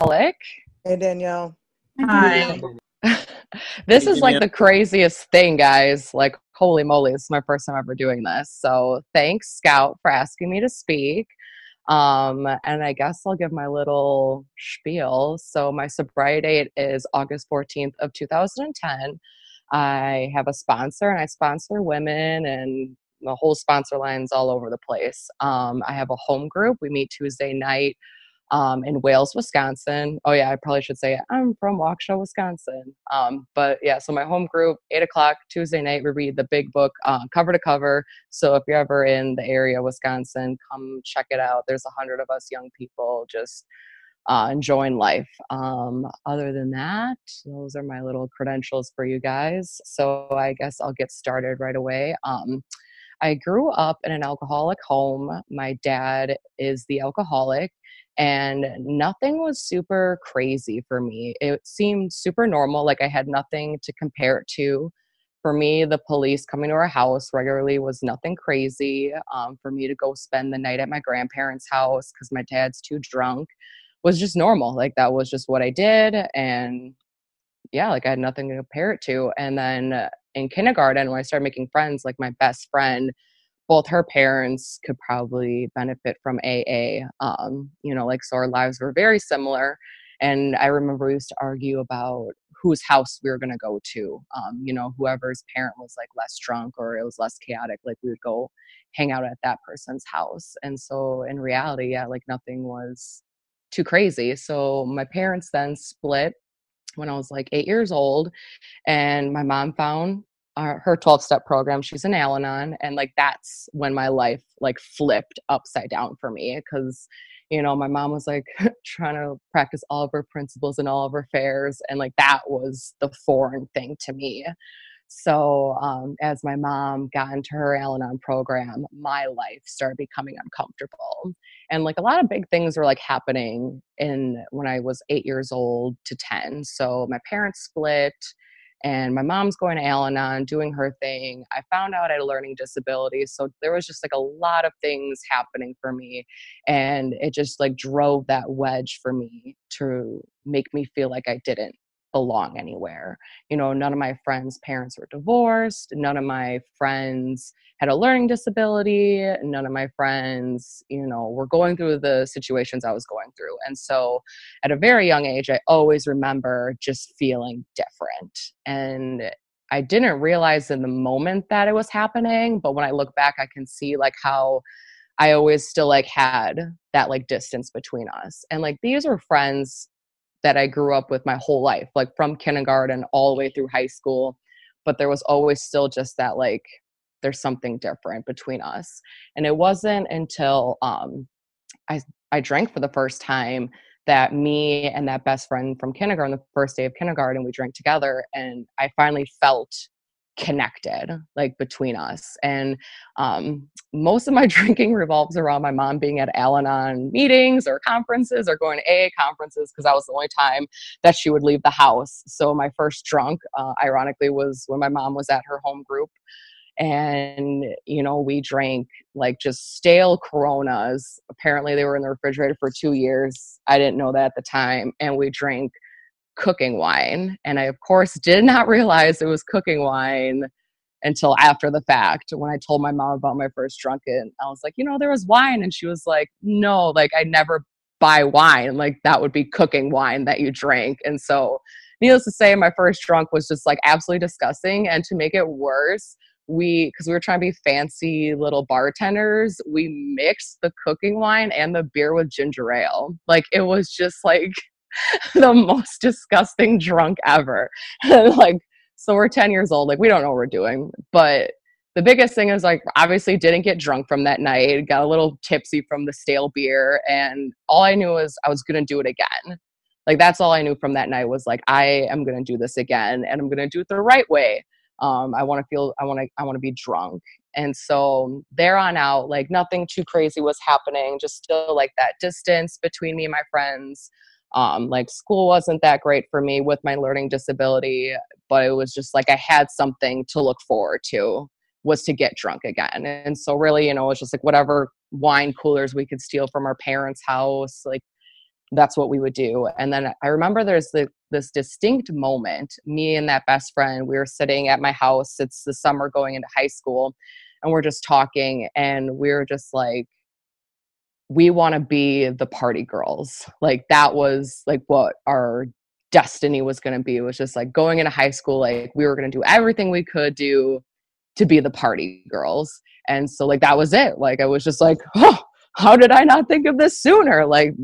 alcoholic. Hey, Danielle. Hi. this is like the craziest thing, guys. Like, holy moly, this is my first time ever doing this. So, thanks, Scout, for asking me to speak. Um, and I guess I'll give my little spiel. So, my sobriety date is August 14th of 2010. I have a sponsor, and I sponsor women, and the whole sponsor line's all over the place. Um, I have a home group. We meet Tuesday night um, in Wales, Wisconsin. Oh yeah, I probably should say it. I'm from Waukesha, Wisconsin. Um, but yeah, so my home group, eight o'clock Tuesday night, we read the big book uh, cover to cover. So if you're ever in the area, Wisconsin, come check it out. There's a hundred of us young people just uh, enjoying life. Um, other than that, those are my little credentials for you guys. So I guess I'll get started right away. Um, I grew up in an alcoholic home. My dad is the alcoholic and nothing was super crazy for me. It seemed super normal, like I had nothing to compare it to. For me, the police coming to our house regularly was nothing crazy. Um, for me to go spend the night at my grandparents' house because my dad's too drunk was just normal. Like that was just what I did. And yeah, like I had nothing to compare it to. And then in kindergarten, when I started making friends, like my best friend, both her parents could probably benefit from AA. Um, you know, like so our lives were very similar. And I remember we used to argue about whose house we were going to go to. Um, you know, whoever's parent was like less drunk or it was less chaotic, like we would go hang out at that person's house. And so in reality, yeah, like nothing was too crazy. So my parents then split when I was like eight years old, and my mom found uh, her 12 step program she's an al-anon and like that's when my life like flipped upside down for me because you know my mom was like trying to practice all of her principles and all of her fairs and like that was the foreign thing to me so um, as my mom got into her al-anon program my life started becoming uncomfortable and like a lot of big things were like happening in when i was eight years old to 10 so my parents split and my mom's going to Al-Anon, doing her thing. I found out I had a learning disability, so there was just like a lot of things happening for me, and it just like drove that wedge for me to make me feel like I didn't belong anywhere. You know, none of my friends' parents were divorced, none of my friends had a learning disability, none of my friends, you know, were going through the situations I was going through. And so at a very young age, I always remember just feeling different. And I didn't realize in the moment that it was happening, but when I look back, I can see like how I always still like had that like distance between us. And like these were friends that I grew up with my whole life, like from kindergarten all the way through high school. But there was always still just that like there's something different between us. And it wasn't until um, I I drank for the first time that me and that best friend from kindergarten, the first day of kindergarten, we drank together, and I finally felt connected like between us and um, most of my drinking revolves around my mom being at al-anon meetings or conferences or going to aa conferences because that was the only time that she would leave the house. So my first drunk uh, ironically was when my mom was at her home group and you know we drank like just stale coronas. Apparently they were in the refrigerator for two years. I didn't know that at the time and we drank cooking wine. And I, of course, did not realize it was cooking wine until after the fact when I told my mom about my first drunken. I was like, you know, there was wine. And she was like, no, like I never buy wine. Like that would be cooking wine that you drank. And so, needless to say, my first drunk was just like absolutely disgusting. And to make it worse, we because we were trying to be fancy little bartenders we mixed the cooking wine and the beer with ginger ale like it was just like the most disgusting drunk ever. like, so we're 10 years old. Like, we don't know what we're doing. But the biggest thing is, like, obviously didn't get drunk from that night, got a little tipsy from the stale beer. And all I knew was I was going to do it again. Like, that's all I knew from that night was like, I am going to do this again and I'm going to do it the right way. Um, I want to feel, I want to, I want to be drunk. And so there on out, like nothing too crazy was happening, just still like that distance between me and my friends um, like school wasn't that great for me with my learning disability but it was just like i had something to look forward to was to get drunk again and so really you know it's just like whatever wine coolers we could steal from our parents house like that's what we would do. And then I remember there's the, this distinct moment, me and that best friend, we were sitting at my house. It's the summer going into high school, and we're just talking, and we are just like, we want to be the party girls. Like that was like what our destiny was going to be. It was just like going into high school, like we were going to do everything we could do to be the party girls. And so like that was it. Like I was just like, oh, how did I not think of this sooner? Like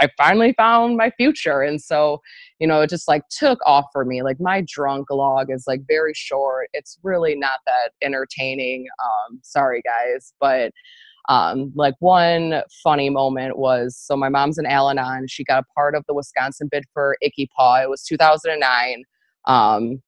I finally found my future. And so, you know, it just like took off for me. Like my drunk log is like very short. It's really not that entertaining. Um, sorry guys, but um, like one funny moment was so my mom's in Al-Anon. She got a part of the Wisconsin bid for ICYPAA. It was 2009. Um,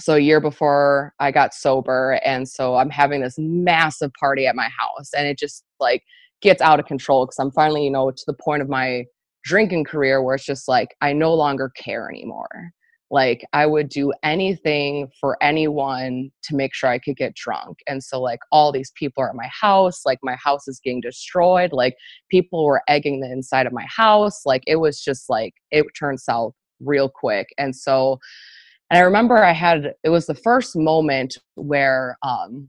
so a year before I got sober, and so I'm having this massive party at my house, and it just like gets out of control because I'm finally, you know, to the point of my drinking career where it's just like I no longer care anymore. Like I would do anything for anyone to make sure I could get drunk. And so like all these people are at my house, like my house is getting destroyed, like people were egging the inside of my house. Like it was just like it turned south real quick. And so and I remember I had it was the first moment where um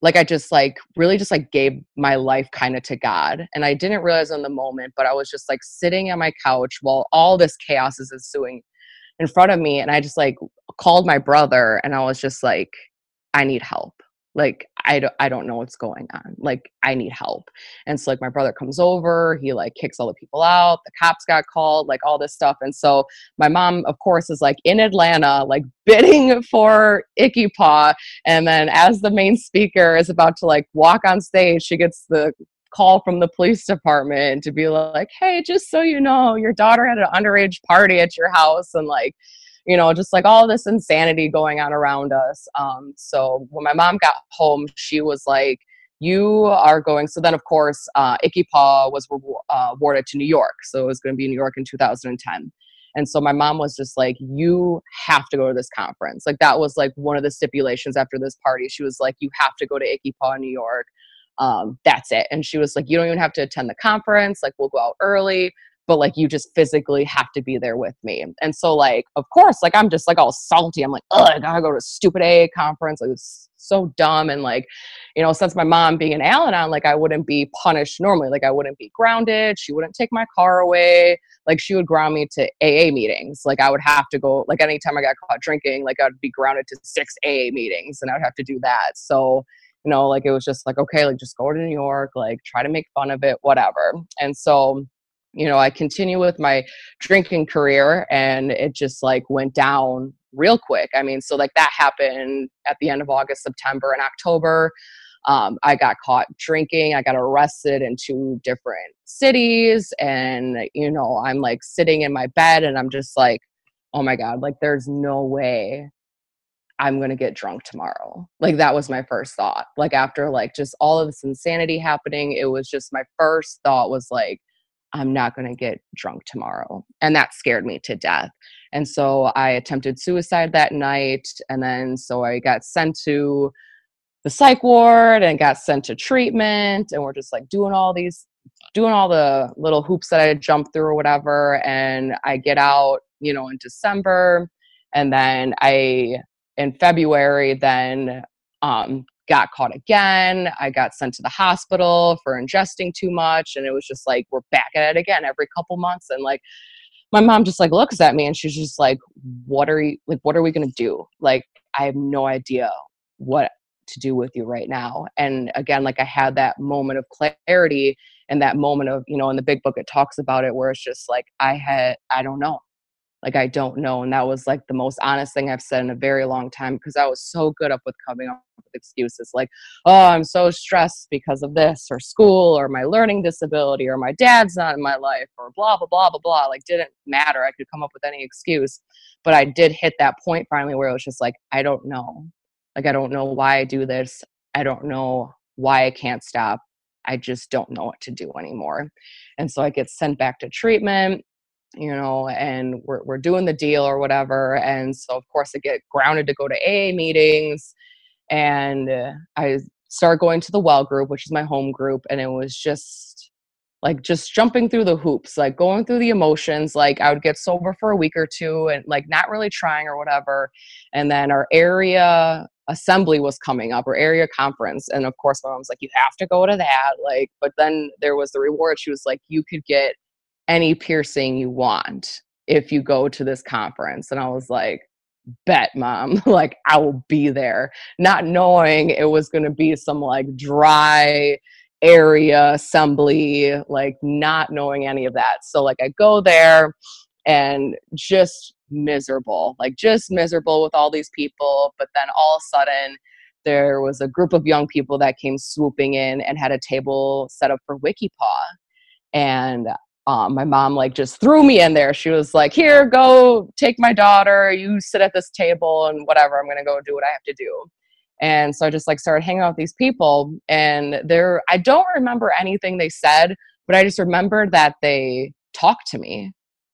like I just like really just like gave my life kind of to God. And I didn't realize in the moment, but I was just like sitting on my couch while all this chaos is ensuing in front of me. And I just like called my brother and I was just like, I need help. Like I don't, I don't know what's going on. Like I need help. And so like my brother comes over, he like kicks all the people out, the cops got called, like all this stuff. And so my mom, of course, is like in Atlanta, like bidding for ICYPAA. And then as the main speaker is about to like walk on stage, she gets the call from the police department to be like, hey, just so you know, your daughter had an underage party at your house and like you know, just like all this insanity going on around us. Um, so when my mom got home, she was like, you are going. So then, of course, uh, ICYPAA was uh, awarded to New York. So it was going to be New York in 2010. And so my mom was just like, you have to go to this conference. Like that was like one of the stipulations after this party. She was like, you have to go to ICYPAA in New York. Um, that's it. And she was like, you don't even have to attend the conference. Like we'll go out early but like you just physically have to be there with me. And so like of course like I'm just like all salty. I'm like, oh I gotta go to a stupid AA conference. Like it's so dumb and like, you know, since my mom being an Al-Anon, like I wouldn't be punished normally. Like I wouldn't be grounded. She wouldn't take my car away. Like she would ground me to AA meetings. Like I would have to go like anytime I got caught drinking, like I'd be grounded to six AA meetings and I would have to do that. So you know, like it was just like, okay, like just go to New York, like try to make fun of it, whatever. And so you know, I continue with my drinking career and it just like went down real quick. I mean, so like that happened at the end of August, September, and October. Um, I got caught drinking. I got arrested in two different cities. And, you know, I'm like sitting in my bed and I'm just like, oh my God, like there's no way I'm going to get drunk tomorrow. Like that was my first thought. Like after like just all of this insanity happening, it was just my first thought was like, I'm not going to get drunk tomorrow. And that scared me to death. And so I attempted suicide that night. And then so I got sent to the psych ward and got sent to treatment. And we're just like doing all these, doing all the little hoops that I jumped through or whatever. And I get out, you know, in December. And then I, in February, then um, got caught again. I got sent to the hospital for ingesting too much. And it was just like, we're back at it again every couple months. And like, my mom just like looks at me and she's just like, what are you, like, what are we going to do? Like, I have no idea what to do with you right now. And again, like I had that moment of clarity and that moment of, you know, in the big book, it talks about it where it's just like, I had, I don't know like I don't know. And that was like the most honest thing I've said in a very long time because I was so good up with coming up with excuses like, oh, I'm so stressed because of this or school or my learning disability or my dad's not in my life or blah, blah, blah, blah, blah. Like, didn't matter. I could come up with any excuse. But I did hit that point finally where it was just like, I don't know. Like, I don't know why I do this. I don't know why I can't stop. I just don't know what to do anymore. And so I get sent back to treatment you know, and we're, we're doing the deal or whatever. And so, of course, I get grounded to go to AA meetings. And uh, I start going to the Well group, which is my home group. And it was just like just jumping through the hoops, like going through the emotions. Like I would get sober for a week or two and like not really trying or whatever. And then our area assembly was coming up or area conference. And of course, my mom was like, you have to go to that. Like, but then there was the reward. She was like, you could get any piercing you want if you go to this conference. And I was like, bet mom like i will be there. Not knowing it was going to be some like dry area assembly like not knowing any of that. So like i go there and just miserable like just miserable with all these people. But then all of a sudden there was a group of young people that came swooping in and had a table set up for WICYPAA and um, my mom like just threw me in there she was like here go take my daughter you sit at this table and whatever i'm gonna go do what i have to do and so I just like started hanging out with these people and there I don't remember anything they said, but I just remember that they talked to me.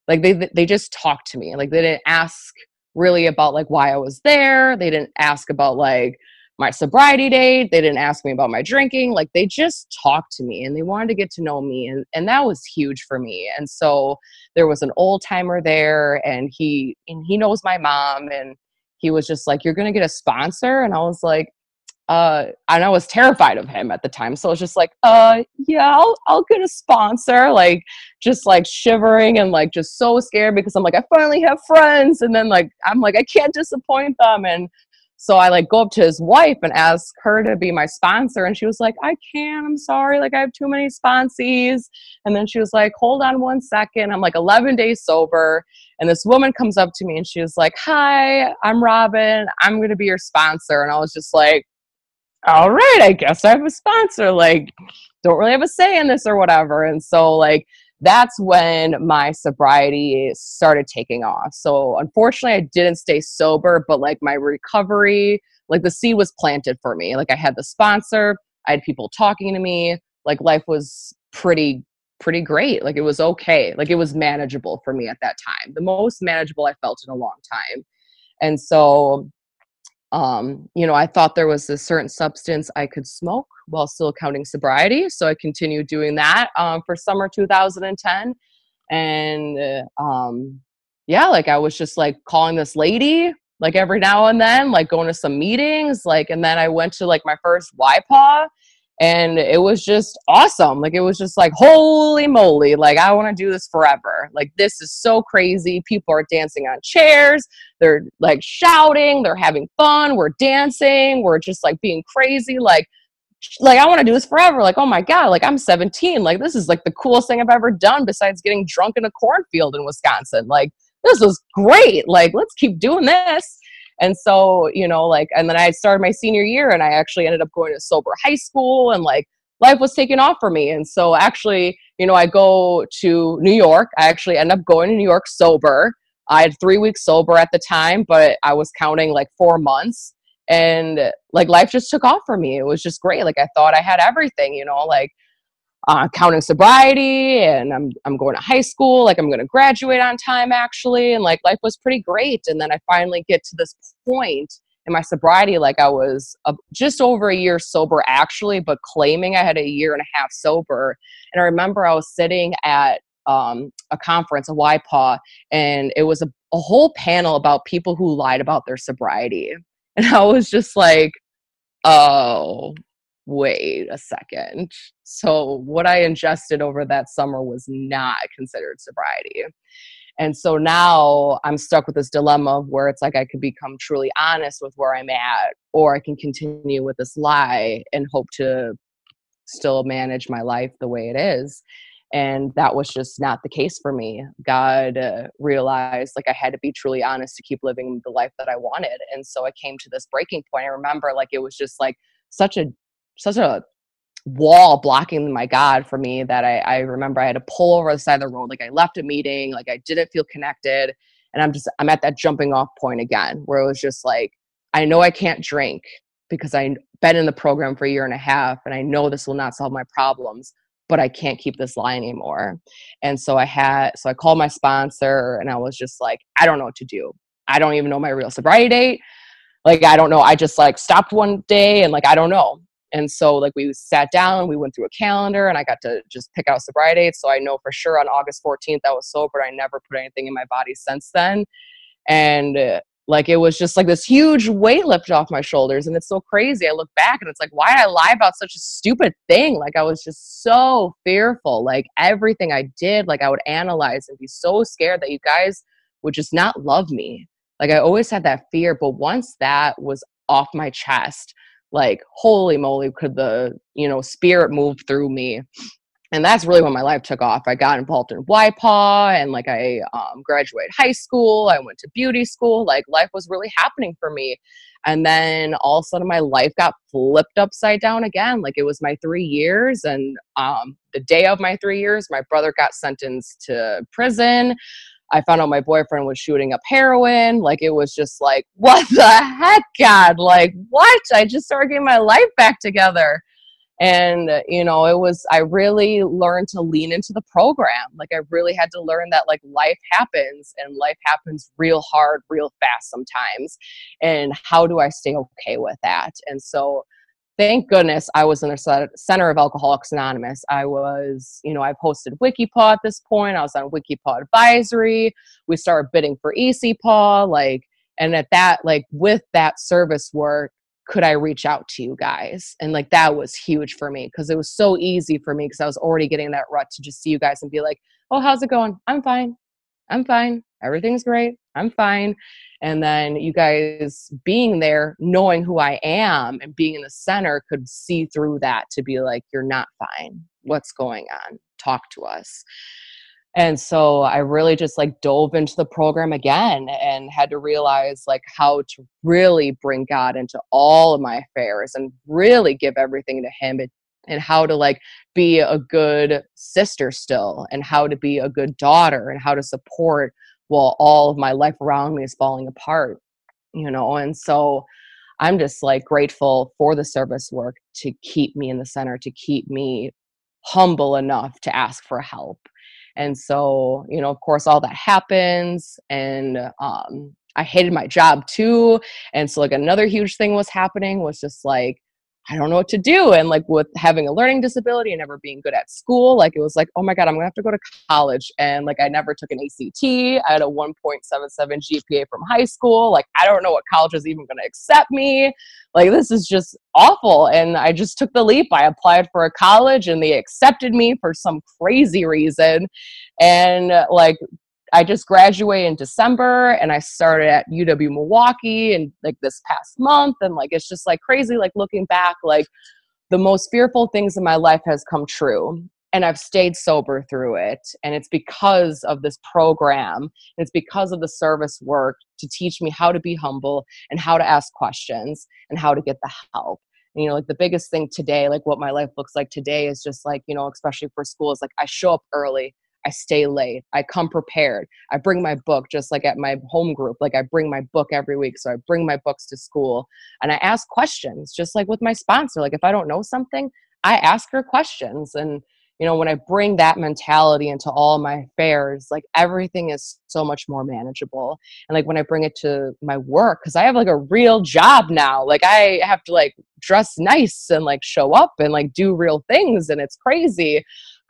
Like they they just talked to me. Like they didn't ask really about like why I was there. They didn't ask about like my sobriety date. They didn't ask me about my drinking. Like they just talked to me and they wanted to get to know me. And, and that was huge for me. And so there was an old timer there and he, and he knows my mom and he was just like, You're going to get a sponsor. And I was like, uh, and I was terrified of him at the time. So I was just like, uh, yeah, I'll, I'll get a sponsor. Like, just like shivering and like just so scared because I'm like, I finally have friends. And then like, I'm like, I can't disappoint them. And so I like go up to his wife and ask her to be my sponsor. And she was like, I can't, I'm sorry. Like, I have too many sponsees. And then she was like, hold on one second. I'm like 11 days sober. And this woman comes up to me and she was like, Hi, I'm Robin. I'm going to be your sponsor. And I was just like, All right, I guess I have a sponsor. Like, don't really have a say in this or whatever. And so, like, that's when my sobriety started taking off. So, unfortunately, I didn't stay sober, but like my recovery, like the seed was planted for me. Like, I had the sponsor, I had people talking to me. Like, life was pretty pretty great. Like it was okay. Like it was manageable for me at that time. The most manageable I felt in a long time. And so um, you know, I thought there was a certain substance I could smoke while still counting sobriety. So I continued doing that um, for summer 2010. And uh, um, yeah, like I was just like calling this lady like every now and then, like going to some meetings, like, and then I went to like my first YPAA and it was just awesome. Like it was just like holy moly like i want to do this forever. Like this is so crazy. People are dancing on chairs. They're like shouting. They're having fun. We're dancing. We're just like being crazy. Like like i want to do this forever. Like oh my god like i'm 17 like this is like the coolest thing i've ever done besides getting drunk in a cornfield in wisconsin. Like this was great. Like let's keep doing this and so, you know, like, and then I started my senior year and I actually ended up going to sober high school and like life was taking off for me. And so, actually, you know, I go to New York. I actually end up going to New York sober. I had three weeks sober at the time, but I was counting like four months. And like life just took off for me. It was just great. Like I thought I had everything, you know, like uh, counting sobriety and I'm, I'm going to high school like i'm going to graduate on time actually and like life was pretty great. And then i finally get to this point in my sobriety like i was just over a year sober actually but claiming i had a year and a half sober. And i remember i was sitting at um, a conference a YPAA and it was a, a whole panel about people who lied about their sobriety. And i was just like oh wait a second. So, what I ingested over that summer was not considered sobriety. And so now I'm stuck with this dilemma of where it's like I could become truly honest with where I'm at, or I can continue with this lie and hope to still manage my life the way it is. And that was just not the case for me. God uh, realized like I had to be truly honest to keep living the life that I wanted. And so I came to this breaking point. I remember like it was just like such a such a wall blocking my God for me that I, I remember I had to pull over the side of the road. Like I left a meeting, like I didn't feel connected. And I'm just, I'm at that jumping off point again where it was just like, I know I can't drink because I've been in the program for a year and a half and I know this will not solve my problems, but I can't keep this lie anymore. And so I had, so I called my sponsor and I was just like, I don't know what to do. I don't even know my real sobriety date. Like, I don't know. I just like stopped one day and like, I don't know And so, like, we sat down, we went through a calendar, and I got to just pick out sobriety dates. So I know for sure on August 14th I was sober. I never put anything in my body since then. And uh, like it was just like this huge weight lifted off my shoulders and it's so crazy i look back and it's like why did i lie about such a stupid thing like i was just so fearful like everything i did like i would analyze and be so scared that you guys would just not love me like i always had that fear but once that was off my chest like holy moly could the you know spirit move through me and that's really when my life took off. I got involved in YPAA and like I um, graduated high school. I went to beauty school. Like life was really happening for me. And then all of a sudden my life got flipped upside down again. Like it was my three years. And um, the day of my three years, my brother got sentenced to prison. I found out my boyfriend was shooting up heroin. Like it was just like, what the heck, God? Like, what? I just started getting my life back together and you know it was i really learned to lean into the program like i really had to learn that like life happens and life happens real hard real fast sometimes and how do i stay okay with that and so thank goodness i was in the center of alcoholics anonymous i was you know i posted WICYPAA at this point i was on WICYPAA advisory we started bidding for EACYPAA like and at that like with that service work could I reach out to you guys? And like that was huge for me because it was so easy for me because I was already getting that rut to just see you guys and be like, oh, how's it going? I'm fine. I'm fine. Everything's great. I'm fine. And then you guys being there, knowing who I am and being in the center could see through that to be like, you're not fine. What's going on? Talk to us. And so I really just like dove into the program again and had to realize like how to really bring God into all of my affairs and really give everything to Him and how to like be a good sister still and how to be a good daughter and how to support while all of my life around me is falling apart, you know? And so I'm just like grateful for the service work to keep me in the center, to keep me humble enough to ask for help and so, you know, of course, all that happens. And um, I hated my job too. And so, like, another huge thing was happening was just like, I don't know what to do. And like with having a learning disability and never being good at school, like it was like, oh my God, I'm gonna have to go to college. And like I never took an ACT. I had a 1.77 GPA from high school. Like I don't know what college is even gonna accept me. Like this is just awful. And I just took the leap. I applied for a college and they accepted me for some crazy reason. And like I just graduated in December and I started at UW Milwaukee and like this past month and like it's just like crazy like looking back like the most fearful things in my life has come true and I've stayed sober through it and it's because of this program it's because of the service work to teach me how to be humble and how to ask questions and how to get the help. You know like the biggest thing today like what my life looks like today is just like you know especially for school is like i show up early I stay late. I come prepared. I bring my book just like at my home group. Like I bring my book every week. So I bring my books to school and I ask questions just like with my sponsor. Like if I don't know something, I ask her questions. And, you know, when I bring that mentality into all my affairs, like everything is so much more manageable. And like when I bring it to my work, because I have like a real job now, like I have to like dress nice and like show up and like do real things. And it's crazy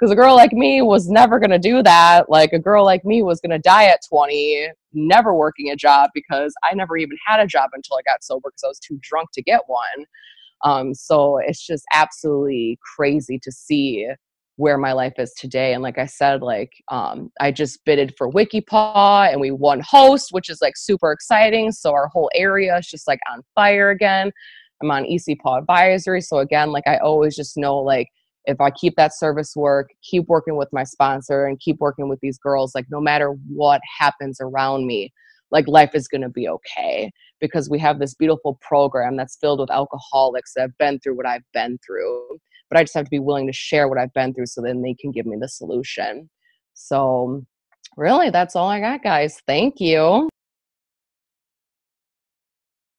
because a girl like me was never going to do that. Like a girl like me was going to die at 20, never working a job because I never even had a job until I got sober because I was too drunk to get one. Um, so it's just absolutely crazy to see where my life is today. And like I said, like um, I just bidded for WICYPAA and we won host, which is like super exciting. So our whole area is just like on fire again. I'm on EACYPAA advisory. So again, like I always just know like if I keep that service work, keep working with my sponsor, and keep working with these girls, like no matter what happens around me, like life is going to be okay because we have this beautiful program that's filled with alcoholics that have been through what I've been through. But I just have to be willing to share what I've been through so then they can give me the solution. So, really, that's all I got, guys. Thank you.